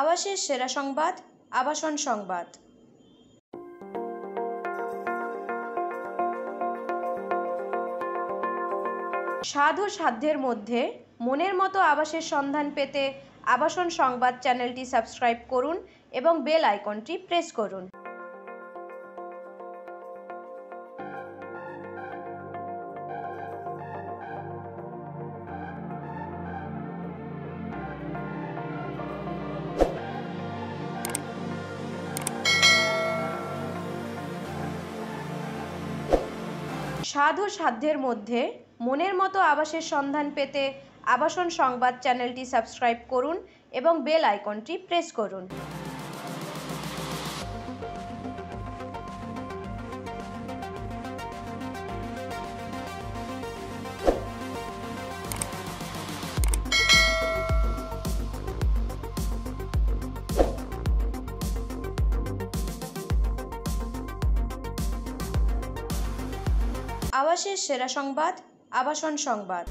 আবাসের সেরা সংবাদ, আবাসন সংবাদ। সাধু সাধ্যের মধ্যে মনের মতো আবাসের সন্ধান পেতে আবাসন সংবাদ চ্যানেলটি সাবস্ক্রাইব করুন এবং বেল আইকনটি প্রেস করুন। স্বাদ ও সাধ্যের মধ্যে মনের মতো আবাসের সন্ধান পেতে আবাসন সংবাদ চ্যানেলটি সাবস্ক্রাইব করুন এবং বেল আইকনটি প্রেস করুন। সেরা সংবাদ আবাসন সংবাদ।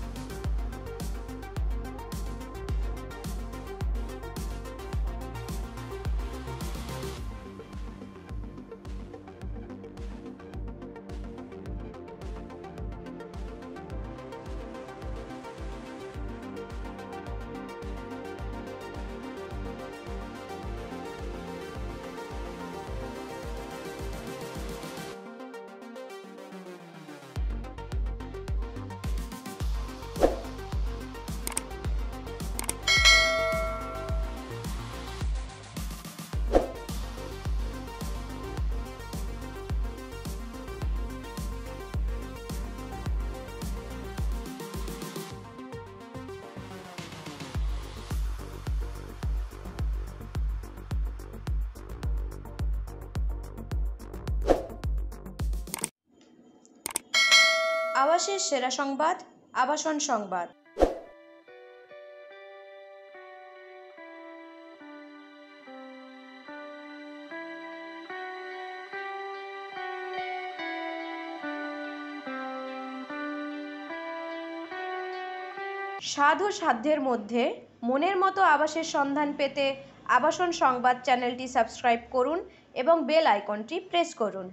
আবাসের সেরা সংবাদ, আবাসন সংবাদ। ও সাধ্যের মধ্যে মনের মতো আবাসের সন্ধান পেতে আবাসন সংবাদ চ্যানেলটি সাবস্ক্রাইব করুন এবং বেল আইকনটি প্রেস করুন।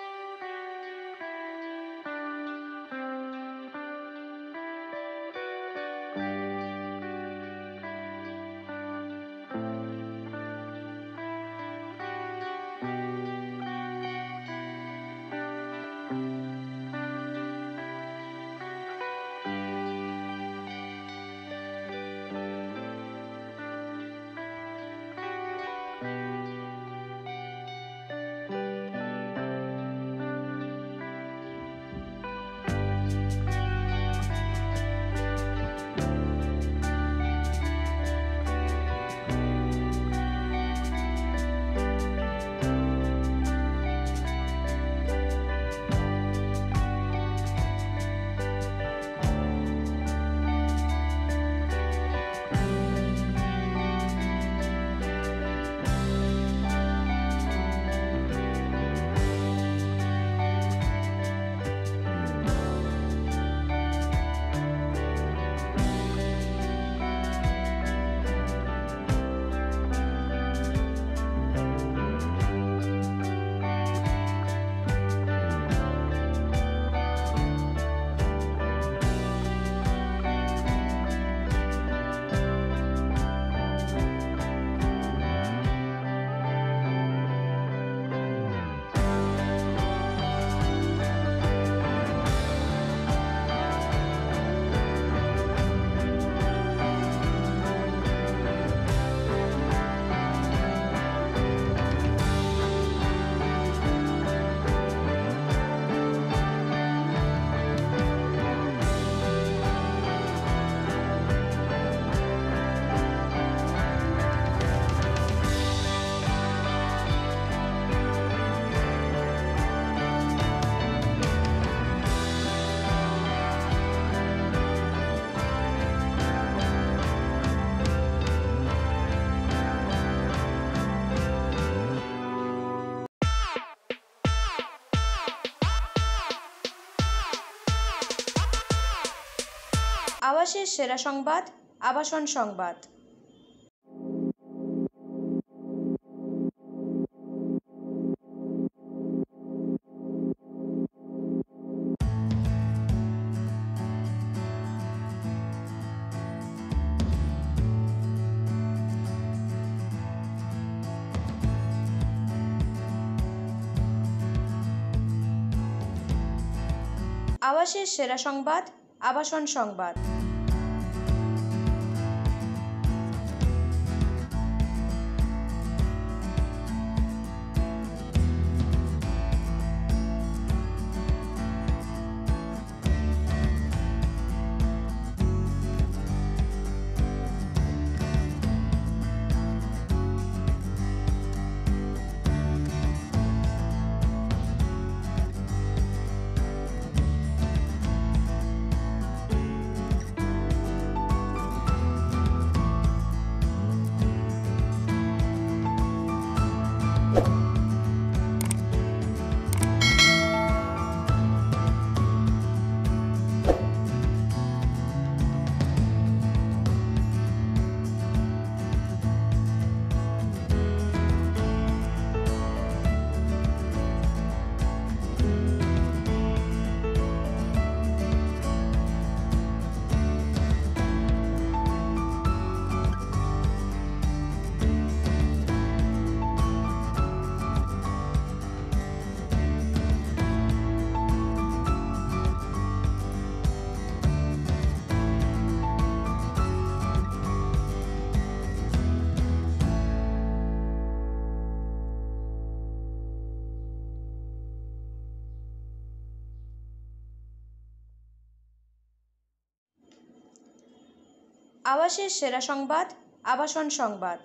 আবাসের সেরা সংবাদ আবাসন সংবাদ। আবাসের সেরা সংবাদ আবাসন সংবাদ। আবাসের সেরা সংবাদ আবাসন সংবাদ।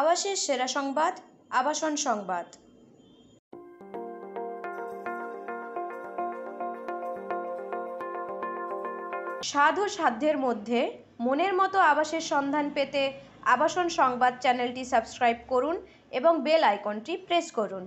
আবাসের সেরা সংবাদ, আবাসন সংবাদ। সাধু সাধ্যের মধ্যে মনের মতো আবাসের সন্ধান পেতে আবাসন সংবাদ চ্যানেলটি সাবস্ক্রাইব করুন এবং বেল আইকনটি প্রেস করুন।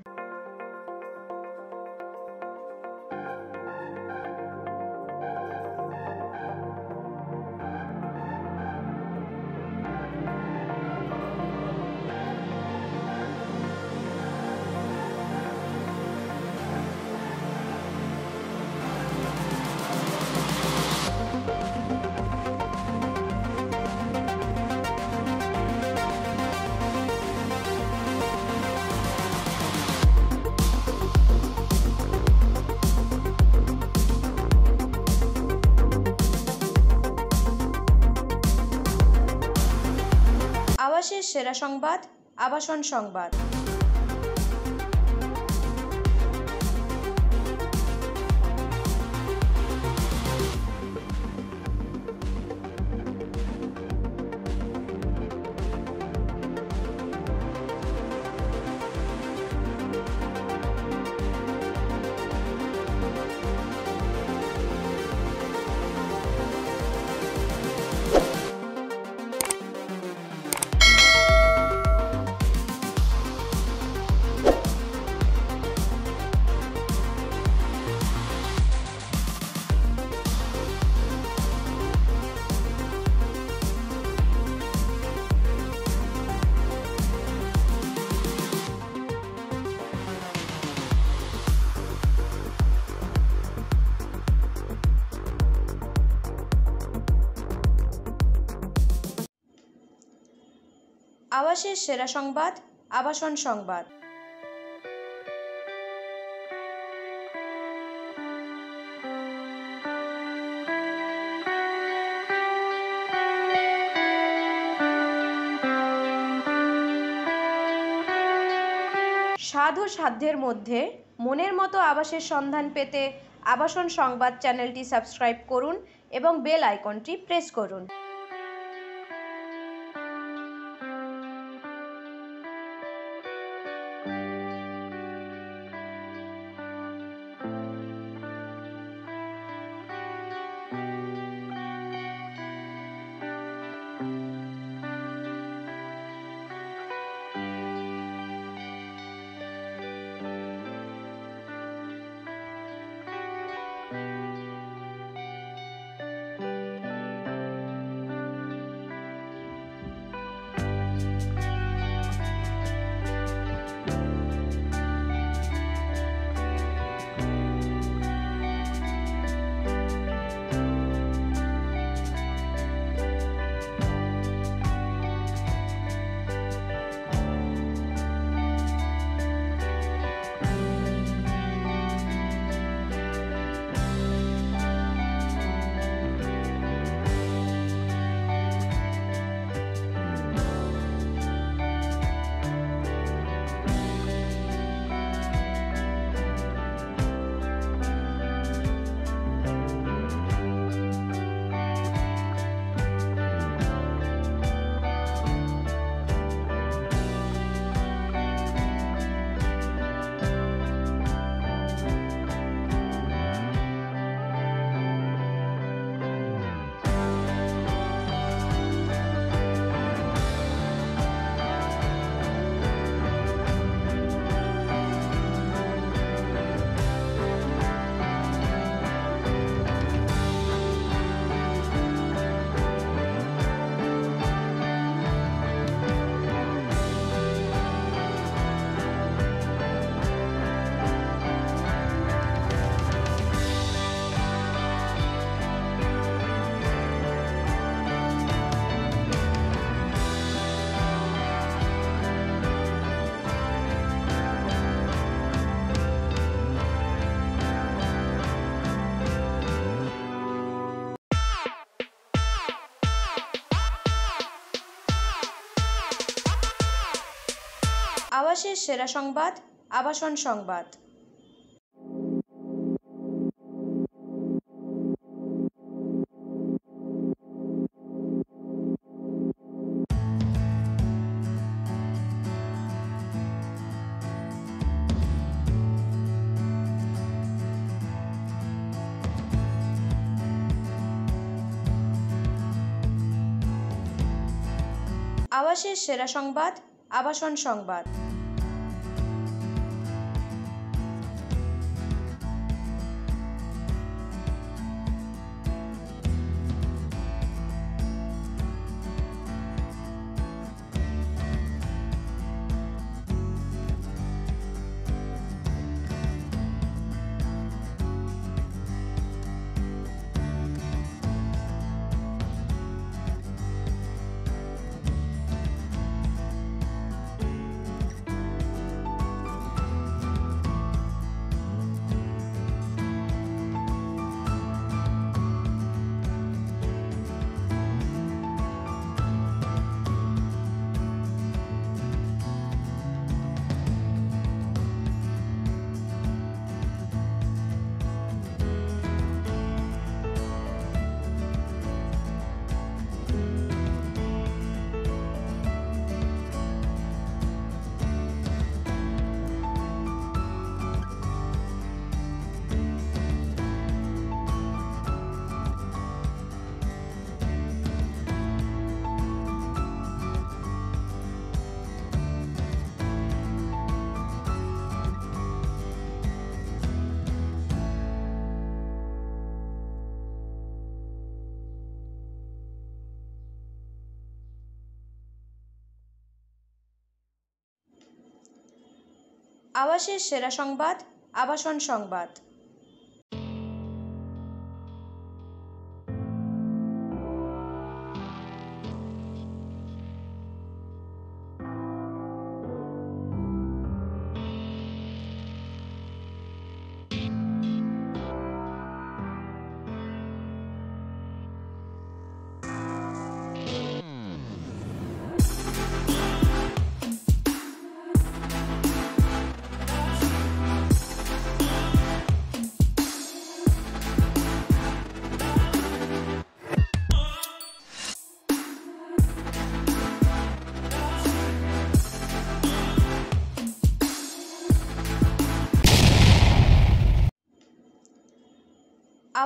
সেরা সংবাদ আবাসন সংবাদ। আবাসের সেরা সংবাদ, আবাসন সংবাদ। ও সাধ্যের মধ্যে মনের মতো আবাসের সন্ধান পেতে আবাসন সংবাদ চ্যানেলটি সাবস্ক্রাইব করুন এবং বেল আইকনটি প্রেস করুন। আবাসের সেরা সংবাদ আবাসন সংবাদ। আবাসের সেরা সংবাদ আবাসন সংবাদ। আবাসের সেরা সংবাদ আবাসন সংবাদ।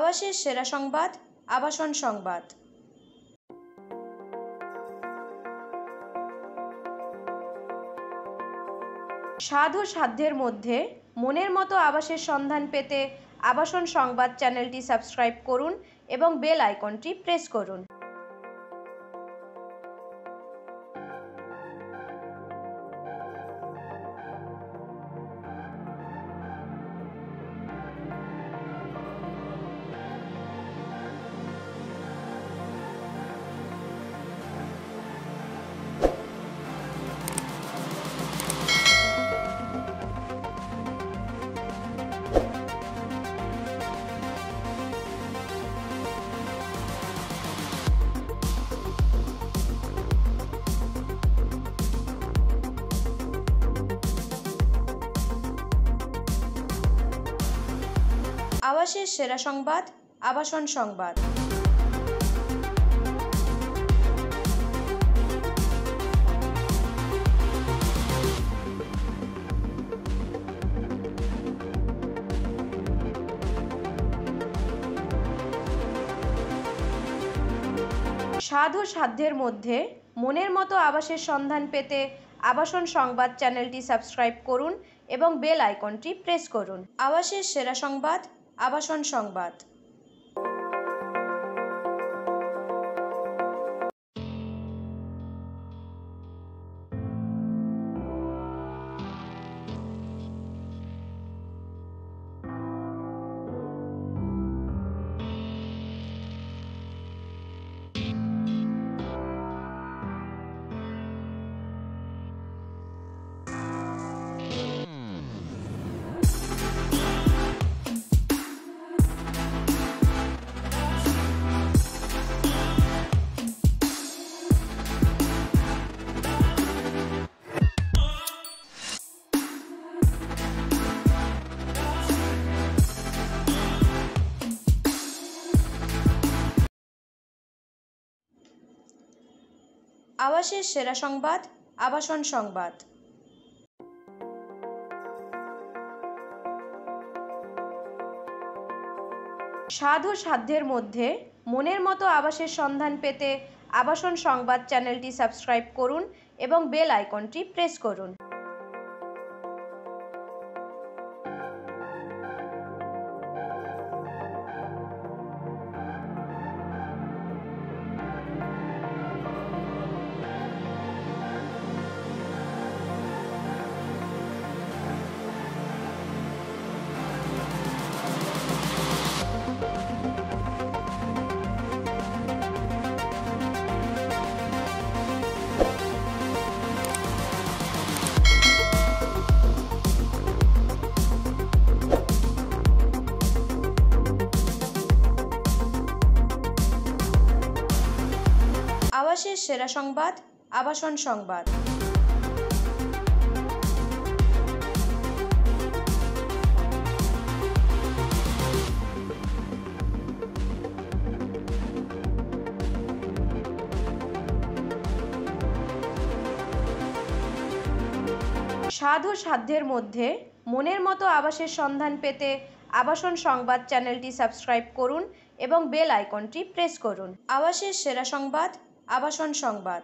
আবাসের সেরা সংবাদ, আবাসন সংবাদ। সাধু সাধ্যের মধ্যে মনের মতো আবাসের সন্ধান পেতে আবাসন সংবাদ চ্যানেলটি সাবস্ক্রাইব করুন এবং বেল আইকনটি প্রেস করুন। আবাসের সেরা সংবাদ, আবাসন সংবাদ। সাধু সাধ্যের মধ্যে মনের মতো আবাসের সন্ধান পেতে আবাসন সংবাদ চ্যানেলটি সাবস্ক্রাইব করুন এবং বেল আইকনটি প্রেস করুন। আবাসের সেরা সংবাদ আবাসন সংবাদ। আবাসের সেরা সংবাদ, আবাসন সংবাদ। সাধু সাধ্যের মধ্যে মনের মতো আবাসের সন্ধান পেতে আবাসন সংবাদ চ্যানেলটি সাবস্ক্রাইব করুন এবং বেল আইকনটি প্রেস করুন। সেরা সংবাদ, আবাসন সংবাদ। ও সাধ্যের মধ্যে মনের মতো আবাসের সন্ধান পেতে আবাসন সংবাদ চ্যানেলটি সাবস্ক্রাইব করুন এবং বেল আইকনটি প্রেস করুন। আবাসের সেরা সংবাদ আবাসন সংবাদ।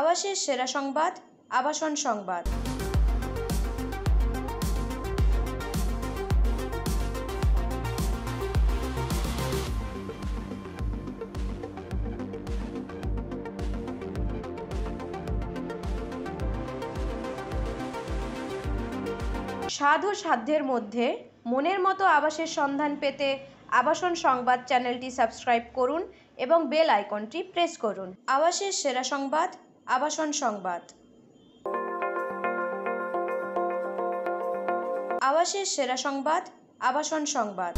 আবাসের সেরা সংবাদ, আবাসন সংবাদ। ও সাধ্যের মধ্যে মনের মতো আবাসের সন্ধান পেতে আবাসন সংবাদ চ্যানেলটি সাবস্ক্রাইব করুন এবং বেল আইকনটি প্রেস করুন। আবাসের সেরা সংবাদ, আবাসন সংবাদ। আবাসের সেরা সংবাদ, আবাসন সংবাদ।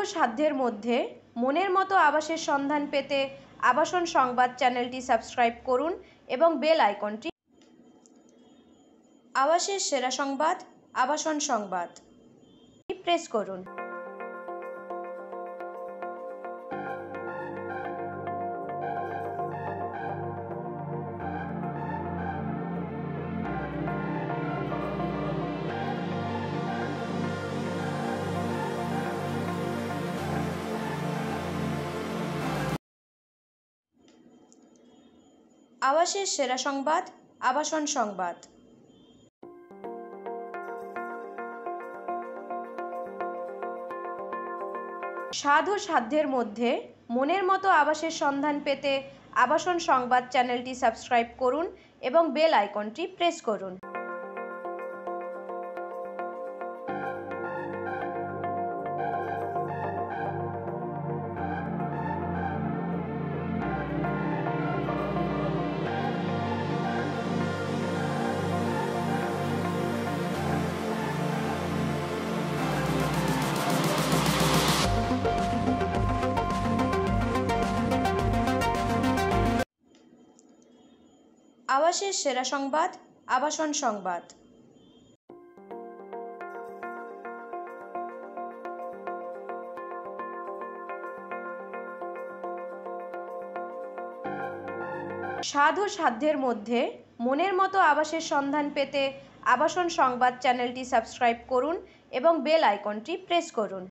ও সাধ্যের মধ্যে মনের মতো আবাসের সন্ধান পেতে আবাসন সংবাদ চ্যানেলটি সাবস্ক্রাইব করুন এবং বেল আইকনটি আবাসের সেরা সংবাদ, আবাসন সংবাদ প্রেস করুন। আবাসের সেরা সংবাদ, আবাসন সংবাদ। সাধু সাধ্যের মধ্যে মনের মতো আবাসের সন্ধান পেতে আবাসন সংবাদ চ্যানেলটি সাবস্ক্রাইব করুন এবং বেল আইকনটি প্রেস করুন। আবাসের সেরা সংবাদ, আবাসন সংবাদ। ও সাধ্যের মধ্যে মনের মতো আবাসের সন্ধান পেতে আবাসন সংবাদ চ্যানেলটি সাবস্ক্রাইব করুন এবং বেল আইকনটি প্রেস করুন।